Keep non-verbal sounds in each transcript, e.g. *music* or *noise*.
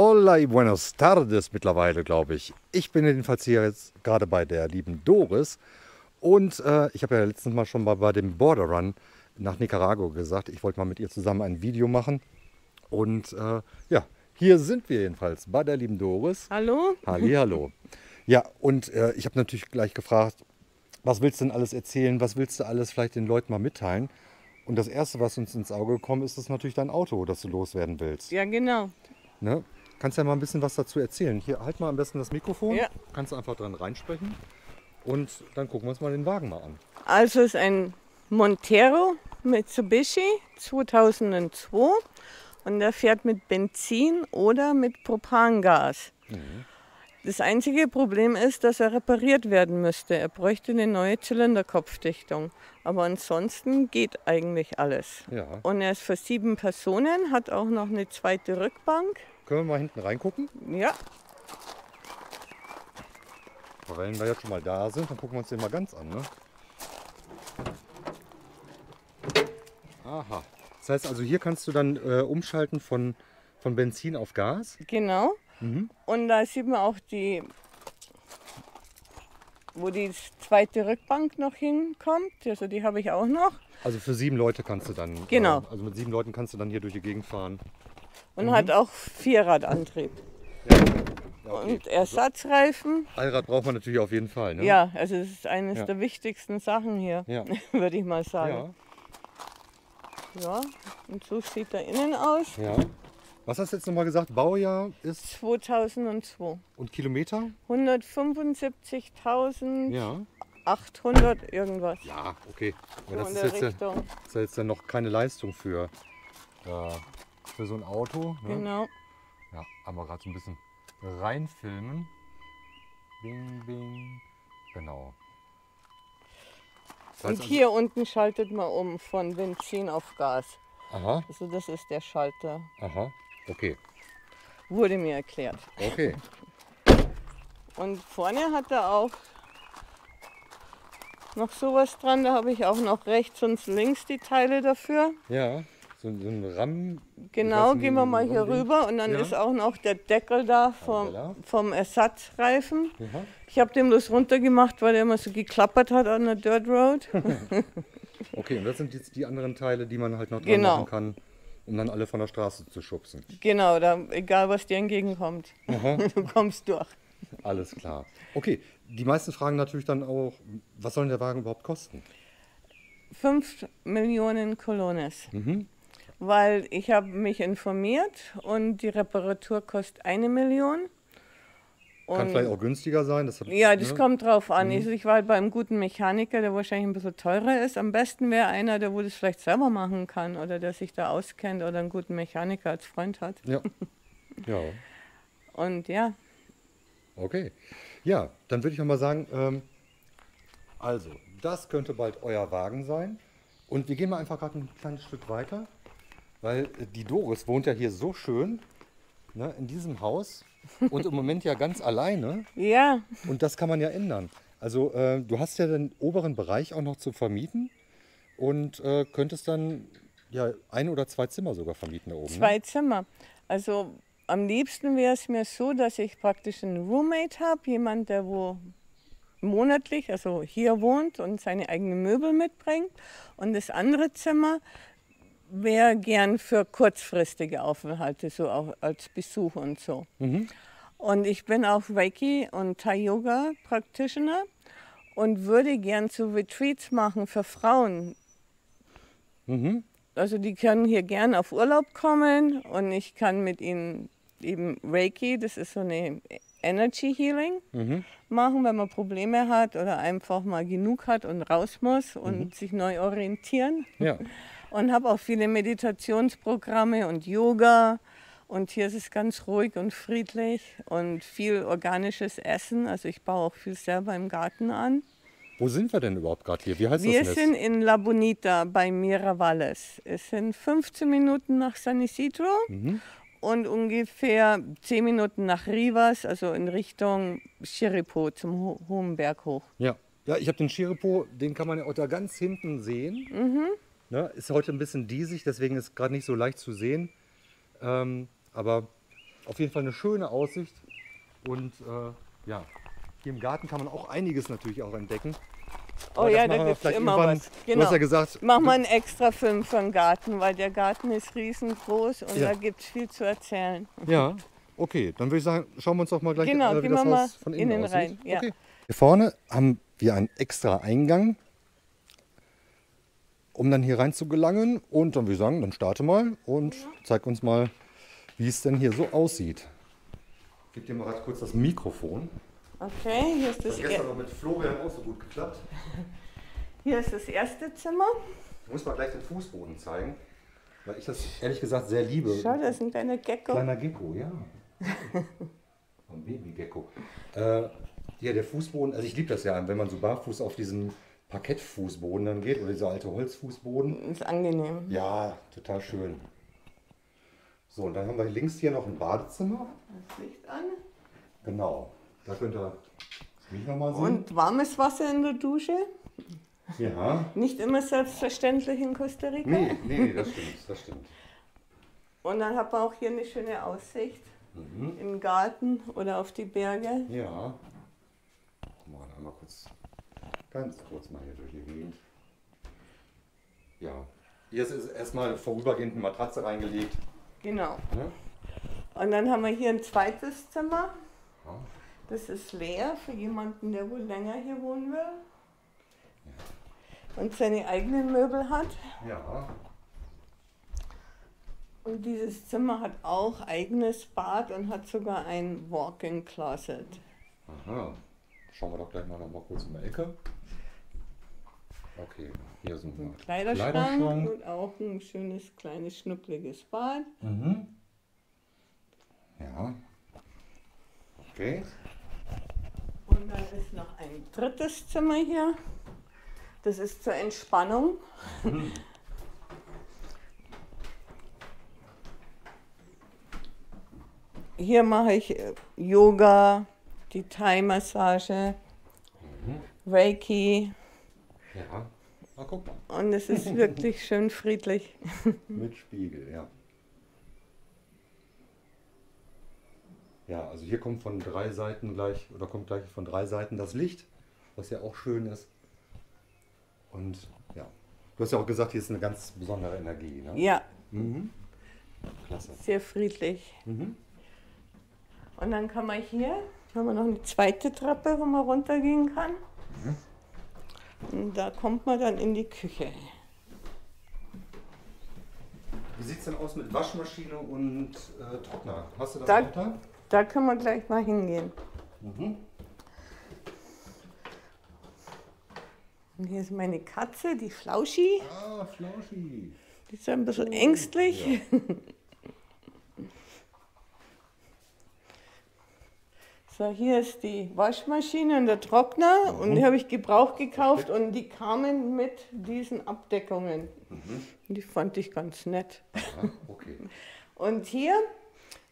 Hola y buenos tardes mittlerweile, glaube ich. Ich bin jedenfalls hier jetzt gerade bei der lieben Doris. Und äh, ich habe ja letztens mal schon mal bei dem Border Run nach Nicaragua gesagt, ich wollte mal mit ihr zusammen ein Video machen. Und äh, ja, hier sind wir jedenfalls bei der lieben Doris. Hallo? Halli, hallo. Ja, und äh, ich habe natürlich gleich gefragt, was willst du denn alles erzählen? Was willst du alles vielleicht den Leuten mal mitteilen? Und das Erste, was uns ins Auge gekommen ist, ist natürlich dein Auto, das du loswerden willst. Ja, genau. Ne? Kannst ja mal ein bisschen was dazu erzählen. Hier, halt mal am besten das Mikrofon. Ja. Kannst du einfach dran reinsprechen. Und dann gucken wir uns mal den Wagen mal an. Also es ist ein Montero Mitsubishi 2002 und der fährt mit Benzin oder mit Propangas. Das einzige Problem ist, dass er repariert werden müsste. Er bräuchte eine neue Zylinderkopfdichtung. Aber ansonsten geht eigentlich alles. Ja. Und er ist für sieben Personen, hat auch noch eine zweite Rückbank. Können wir mal hinten reingucken? Ja, Aber Wenn wir jetzt schon mal da sind, dann gucken wir uns den mal ganz an. Ne? Aha. Das heißt also, hier kannst du dann äh, umschalten von, von Benzin auf Gas. Genau. Und da sieht man auch die, wo die zweite Rückbank noch hinkommt. Also die habe ich auch noch. Also für sieben Leute kannst du dann. Genau. Äh, also mit sieben Leuten kannst du dann hier durch die Gegend fahren. Und hat auch Vierradantrieb. Ja, okay. Und Ersatzreifen. Allrad braucht man natürlich auf jeden Fall. Ne? Ja, also das ist eines Ja. der wichtigsten Sachen hier, Ja. *laughs* würde ich mal Ja. sagen. Ja. Und so sieht er innen aus. ja. Was hast du jetzt nochmal gesagt? Baujahr ist 2002. und Kilometer? 175.800 Ja. irgendwas. Ja, okay. Ja, das ist jetzt, ja- Richtung. ist ja jetzt ja noch keine Leistung für, äh, für so ein Auto. Ne? Genau. Ja, haben wir gerade so ein bisschen reinfilmen. Bing, bing. Genau. Das Und heißt hier unten schaltet man um von Benzin auf Gas. Also, aha, Also das ist der Schalter. aha. Okay, Wurde mir erklärt. okay. *laughs* Und vorne hat er auch noch sowas dran. Da habe ich auch noch rechts und links die Teile dafür. Ja, so, so ein RAM. Genau, gehen wir mal hier rüber. Und dann Ja. ist auch noch der Deckel da vom, vom Ersatzreifen. Aha. Ich habe den bloß runtergemacht, weil der immer so geklappert hat an der Dirt Road. *laughs* *laughs* Okay, und das sind jetzt die anderen Teile, die man halt noch dran Genau. machen kann, um dann alle von der Straße zu schubsen. genau, da, egal was dir entgegenkommt. *laughs* Du kommst durch. Alles klar. Okay, die meisten fragen natürlich dann auch, was soll denn der Wagen überhaupt kosten? 5 Millionen Colones. Mhm. Weil ich habe mich informiert und die Reparatur kostet eine Million. Kann Und- vielleicht auch günstiger sein. Das hat, Ja, das ne? kommt drauf an. Also ich war halt bei einem guten Mechaniker, der wahrscheinlich ein bisschen teurer ist. Am besten wäre einer, der wo das vielleicht selber machen kann oder der sich da auskennt oder einen guten Mechaniker als Freund hat. Ja. *laughs* Ja, Und ja, okay. Ja, dann würde ich mal sagen, ähm, also, das könnte bald euer Wagen sein. Und wir gehen mal einfach gerade ein kleines Stück weiter, weil äh, die Doris wohnt ja hier so schön ne, in diesem Haus *laughs* und im Moment ja ganz alleine. ja, Und das kann man ja ändern. Also äh, du hast ja den oberen Bereich auch noch zu vermieten und äh, könntest dann ja ein oder zwei Zimmer sogar vermieten da oben. Ne? zwei Zimmer. Also am liebsten wäre es mir so, dass ich praktisch einen Roommate habe, jemand, der wo monatlich, also hier wohnt und seine eigenen Möbel mitbringt. Und das andere Zimmer wäre gern für kurzfristige Aufenthalte, so auch als Besuch und so. Und ich bin auch Reiki und Thai Yoga Practitioner und würde gern so Retreats machen für Frauen. Mhm. Also die können hier gern auf Urlaub kommen und ich kann mit ihnen eben Reiki, das ist so eine Energy Healing, Mhm. machen, wenn man Probleme hat oder einfach mal genug hat und raus muss und Mhm. sich neu orientieren. Ja. *laughs* Und habe auch viele Meditationsprogramme und Yoga. Und hier ist es ganz ruhig und friedlich und viel organisches Essen. Also ich baue auch viel selber im Garten an. Wo sind wir denn überhaupt gerade hier? Wie heißt Wir das sind Nest? in La Bonita bei Miravalles. Es sind 15 Minuten nach San Isidro Mhm. und ungefähr 10 Minuten nach Rivas, also in Richtung Chiripo zum Ho hohen Berg hoch. Ja. Ja, ich habe den Chiripo, den kann man ja auch da ganz hinten sehen. Mhm. Ne, ist heute ein bisschen diesig, deswegen ist gerade nicht so leicht zu sehen. Ähm, aber auf jeden Fall eine schöne Aussicht. Und äh, ja, hier im Garten kann man auch einiges natürlich auch entdecken. Oh Aber ja, da gibt es immer was. Du hast ja gesagt, Mach mal einen extra Film den Garten, weil der Garten ist riesengroß und Ja. da gibt es viel zu erzählen. *laughs* Ja, okay. Dann würde ich sagen, schauen wir uns doch mal gleich Genau, äh, wie das Haus von innen, innen rein, ja. Okay. Hier vorne haben wir einen extra Eingang, um dann hier rein zu gelangen. Und dann würde ich sagen, dann starte mal und zeig uns mal, wie es denn hier so aussieht. Ich gebe dir mal gerade kurz das Mikrofon. Okay, hier ist, das Das hat gestern er noch mit Florian auch so gut geklappt. *laughs* hier ist das erste Zimmer. Ich muss mal gleich den Fußboden zeigen, weil ich das ehrlich gesagt sehr liebe. Schau, da ist ein kleiner Gecko. Kleiner Gecko, ja. *laughs* Ein Babygecko. Äh, ja, der Fußboden, also ich liebe das ja, wenn man so barfuß auf diesem Parkettfußboden dann geht oder dieser alte Holzfußboden. Ist angenehm. Ja, total schön. So, und dann haben wir links hier noch ein Badezimmer. Das Licht an. Genau. Da könnt ihr mich nochmal sehen. Und warmes Wasser in der Dusche. ja. Nicht immer selbstverständlich in Costa Rica. Nee, nee, nee, das stimmt, das stimmt. Und dann hat man auch hier eine schöne Aussicht Mhm. im Garten oder auf die Berge. Ja. Mal einmal kurz, ganz kurz mal hier durch die Gegend. Ja. Hier ist erstmal vorübergehend eine Matratze reingelegt. Genau. Ne? Und dann haben wir hier ein zweites Zimmer. Ja. Das ist leer für jemanden, der wohl länger hier wohnen will. Und seine eigenen Möbel hat. ja. Und dieses Zimmer hat auch eigenes Bad und hat sogar ein Walk-in Closet. Aha. Schauen wir doch gleich mal noch mal kurz in der Ecke. Okay, hier sind wir. Ein Kleiderschrank, und auch ein schönes kleines schnuckliges Bad. Mhm. Ja. Okay. Und dann ist noch ein drittes Zimmer hier. Das ist zur Entspannung. Hier mache ich äh, Yoga, die Thai-Massage, Reiki Ja. Ah, guck mal. und es ist wirklich *laughs* schön friedlich. Mit Spiegel, ja. Ja, also hier kommt von drei Seiten gleich, oder kommt gleich von drei Seiten das Licht, was ja auch schön ist. Und ja, du hast ja auch gesagt, hier ist eine ganz besondere Energie. Ne? Ja, Mhm. Klasse. sehr friedlich. Mhm. Und dann kann man hier, haben wir noch eine zweite Treppe, wo man runtergehen kann. Und da kommt man dann in die Küche. Wie sieht es denn aus mit Waschmaschine und äh, Trockner? Hast du das Da- auch da? Da können wir gleich mal hingehen. Mhm. Und hier ist meine Katze, die Flauschi. Ah, Flauschi. Die ist ein bisschen ängstlich. *laughs* So, hier ist die Waschmaschine und der Trockner und die habe ich gebraucht gekauft und die kamen mit diesen Abdeckungen. Und Die fand ich ganz nett. Ja, okay. *laughs* Und hier,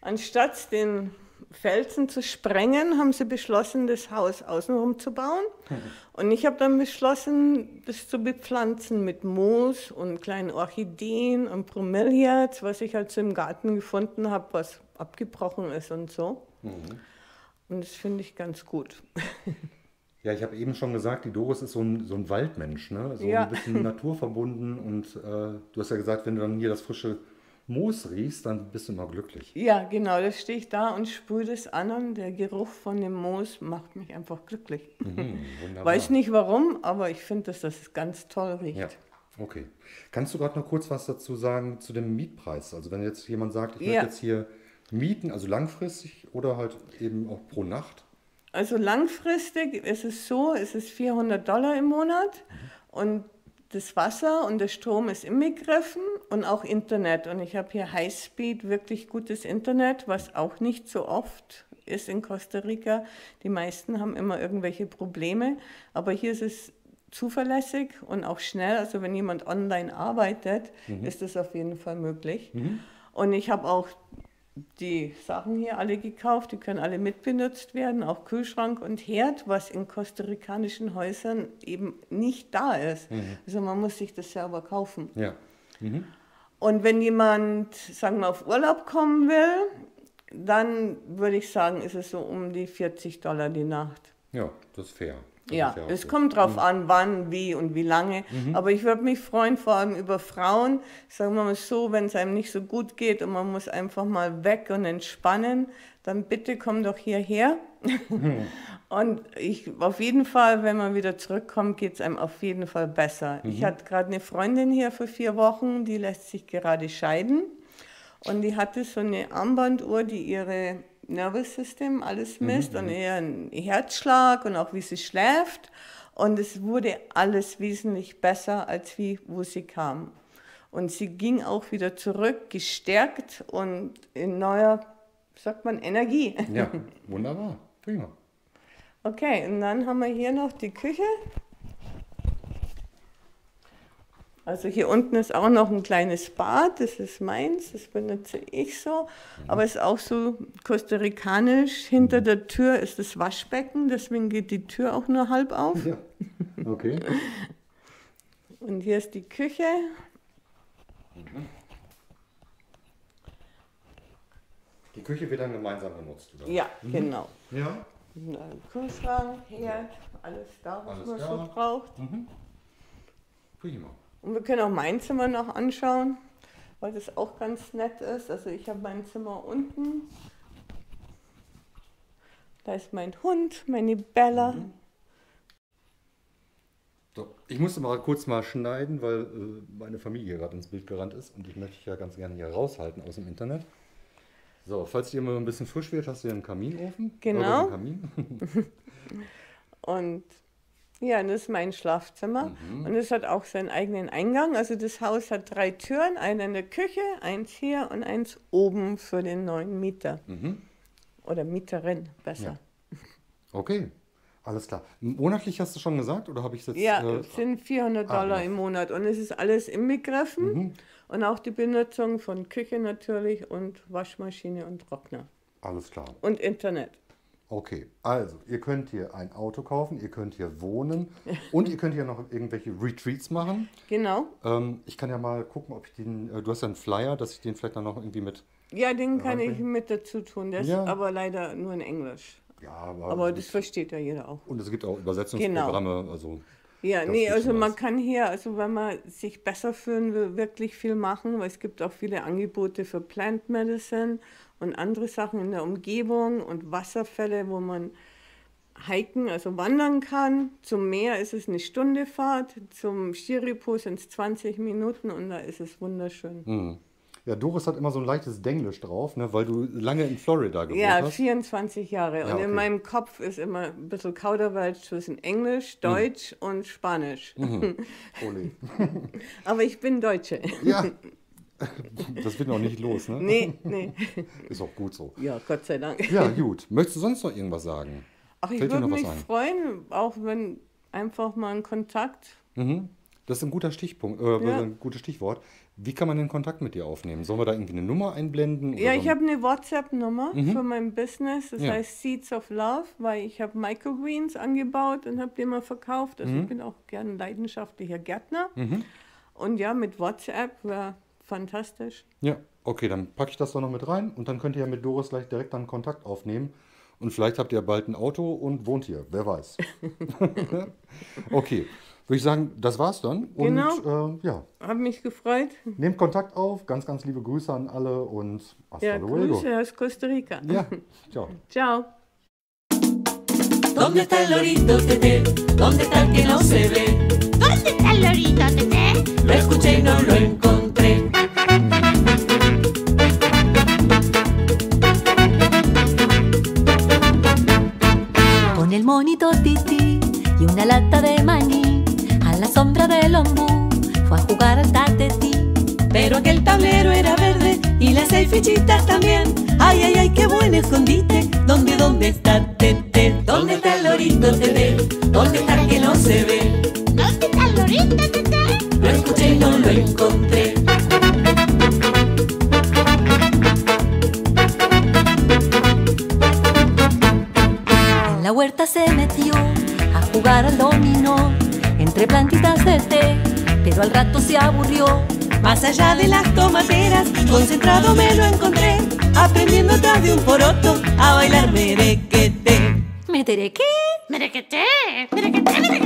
anstatt den Felsen zu sprengen, haben sie beschlossen, das Haus außenrum zu bauen. *laughs* Und ich habe dann beschlossen, das zu bepflanzen mit Moos und kleinen Orchideen und Bromeliads, was ich halt so im Garten gefunden habe, was abgebrochen ist und so. Und das finde ich ganz gut. *laughs* Ja, ich habe eben schon gesagt, die Doris ist so ein, so ein Waldmensch, ne? so Ja. ein bisschen *laughs* naturverbunden. Und äh, du hast ja gesagt, wenn du dann hier das frische Moos riechst, dann bist du immer glücklich. Ja, genau, da stehe ich da und sprühe das an und der Geruch von dem Moos macht mich einfach glücklich. Mhm. *laughs* Weiß nicht warum, aber ich finde, dass das ganz toll riecht. Ja, okay. Kannst du gerade noch kurz was dazu sagen zu dem Mietpreis? Also wenn jetzt jemand sagt, ich Ja. möchte jetzt hier mieten, also langfristig oder halt eben auch pro Nacht. Also langfristig ist es so, es ist 400 Dollar im Monat und das Wasser und der Strom ist inbegriffen und auch Internet. Und ich habe hier Highspeed, wirklich gutes Internet, was auch nicht so oft ist in Costa Rica. Die meisten haben immer irgendwelche Probleme, aber hier ist es zuverlässig und auch schnell. Also wenn jemand online arbeitet, ist das auf jeden Fall möglich. Und ich habe auch die Sachen hier alle gekauft, die können alle mitbenutzt werden, auch Kühlschrank und Herd, was in kostarikanischen Häusern eben nicht da ist. Also man muss sich das selber kaufen. Ja. Mhm. Und wenn jemand, sagen wir, auf Urlaub kommen will dann würde ich sagen, ist es so um die 40 Dollar die Nacht. Ja, das ist fair. Ja, es okay. kommt drauf an, wann, wie und wie lange. Aber ich würde mich freuen, vor allem über Frauen. Sagen wir mal so, wenn es einem nicht so gut geht und man muss einfach mal weg und entspannen, dann bitte komm doch hierher. *laughs* und ich auf jeden Fall, wenn man wieder zurückkommt, geht es einem auf jeden Fall besser. Ich hatte gerade eine Freundin hier für vier Wochen, die lässt sich gerade scheiden. Und die hatte so eine Armbanduhr, die ihre Nervous System alles misst und ihren Herzschlag und auch wie sie schläft. Und es wurde alles wesentlich besser, als wie wo sie kam. Und sie ging auch wieder zurück, gestärkt und in neuer, sagt man, Energie. Ja, *laughs* wunderbar. Prima. Okay, und dann haben wir hier noch die Küche. Also hier unten ist auch noch ein kleines Bad, das ist meins, das benutze ich so. Aber es ist auch so kostarikanisch. Hinter der Tür ist das Waschbecken, deswegen geht die Tür auch nur halb auf. Ja. Okay. Und hier ist die Küche. Die Küche wird dann gemeinsam genutzt, oder? Ja, genau. Ja. Kühlschrank, Herd, alles da, was Alles man da. so braucht. Prima. Und wir können auch mein Zimmer noch anschauen, weil das auch ganz nett ist. Also ich habe mein Zimmer unten. Da ist mein Hund, meine Bella. So, ich musste mal kurz mal schneiden, weil äh, meine Familie gerade ins Bild gerannt ist und ich möchte dich ja ganz gerne hier raushalten aus dem Internet. So, falls dir mal ein bisschen frisch wird, hast du hier einen Kaminofen. Genau. Oder einen Kamin. *laughs* *laughs* Und ja, das ist mein Schlafzimmer. Und es hat auch seinen eigenen Eingang. Also das Haus hat drei Türen, eine in der Küche, eins hier und eins oben für den neuen Mieter. Oder Mieterin, besser. Okay, alles klar. Monatlich hast du schon gesagt oder habe ich jetzt? Ja, äh, es sind 400 ah, Dollar ja. im Monat und es ist alles inbegriffen. Und auch die Benutzung von Küche natürlich und Waschmaschine und Trockner alles klar. und Internet. Okay, also ihr könnt hier ein Auto kaufen, ihr könnt hier wohnen *laughs* und ihr könnt hier noch irgendwelche Retreats machen. Genau. Ähm, ich kann ja mal gucken, ob ich den, äh, du hast ja einen Flyer, dass ich den vielleicht dann noch irgendwie mit, Ja, den kann ich mit dazu tun. Das Ja. ist aber leider nur in Englisch. ja, aber, Aber das versteht ja jeder auch. und es gibt auch Übersetzungsprogramme, also Ja, nee, also man was. kann hier, also wenn man sich besser fühlen will, wirklich viel machen, weil es gibt auch viele Angebote für Plant Medicine und andere Sachen in der Umgebung und Wasserfälle, wo man hiken, also wandern kann. Zum Meer ist es eine Stunde Fahrt, zum Skiripo sind es 20 Minuten und da ist es wunderschön. Hm. ja, Doris hat immer so ein leichtes Denglisch drauf, ne, weil du lange in Florida gewohnt Ja, hast. 24 Jahre. Und Ja, okay. in meinem Kopf ist immer ein bisschen Kauderwelsch zwischen Englisch, Deutsch und Spanisch. *laughs* Ole. Aber ich bin Deutsche. Ja, *laughs* *laughs* das wird noch nicht los, ne? Nee, nee. *laughs* Ist auch gut so. Ja, Gott sei Dank. Ja, gut. Möchtest du sonst noch irgendwas sagen? Ach, ich Fällt würde mich ein? freuen, auch wenn einfach mal ein Kontakt. Mhm. Das ist ein guter Stichpunkt, äh, Ja. ein gutes Stichwort. Wie kann man den Kontakt mit dir aufnehmen? Sollen wir da irgendwie eine Nummer einblenden? Ja, so ich habe eine WhatsApp-Nummer für mein Business, das Ja. heißt Seeds of Love, weil ich habe Microgreens angebaut und habe die mal verkauft. Also Mhm. ich bin auch gern leidenschaftlicher Gärtner. Und ja, mit WhatsApp wäre fantastisch. Ja, okay, dann packe ich das doch noch mit rein und dann könnt ihr ja mit Doris gleich direkt dann Kontakt aufnehmen. Und vielleicht habt ihr bald ein Auto und wohnt hier, wer weiß. *laughs* okay, würde ich sagen, das war's dann. Und Genau. äh, ja, Habe mich gefreut. nehmt Kontakt auf. Ganz, ganz liebe Grüße an alle und hasta Ja, luego. Grüße aus Costa Rica. Ja, ciao. Ciao. ¿Dónde está el lorito tete? ¿Dónde está el que no se ve? ¿Dónde está el lorito, Tete? Lo escuché y no lo encontré. Con el monito tití y una lata de maní, a la sombra del ombú fue a jugar al tatetí. Pero aquel tablero era verde y las seis fichitas también. Ay, ay, ay, qué buen escondite. ¿Dónde, dónde está Tete? ¿Dónde está el lorito Tete? ¿Dónde está el que no se ve? Lo encontré. En la huerta se metió a jugar al dominó entre plantitas de té, pero al rato se aburrió. Más allá de las tomateras, concentrado me lo encontré. Aprendiendo atrás de un poroto a bailar merequete. ¿Metere qué? Merequete, merequete, merequete.